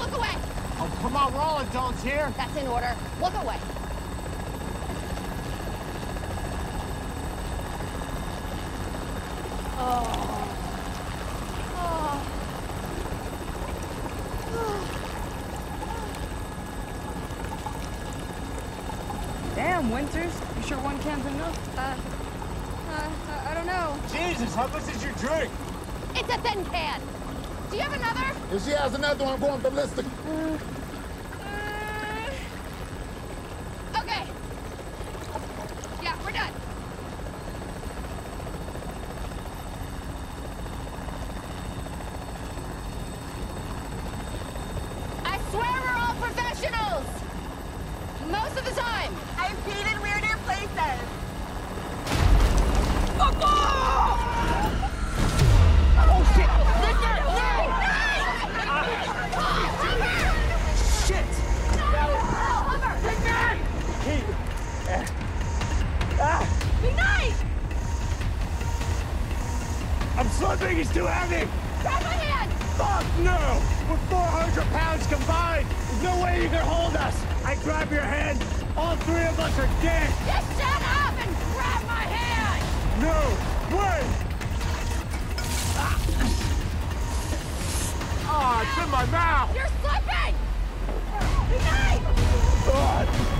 Oh, come on, we're all adults here. That's in order. Look away. Damn, Winters. You sure one can's enough? Uh, uh, I don't know. Jesus, how much is your drink? It's a thin can. Do you have another? If she has another one, I'm going ballistic. Uh, okay. Yeah, we're done. I swear we're all professionals! Most of the time! I've peed I'm slipping! He's too heavy! Grab my hand! Fuck no! We're 400 pounds combined! There's no way you can hold us! I grab your hand, all three of us are dead! Just shut up and grab my hand! No! Wait! Ah, it's in my mouth! You're slipping! Nice! God!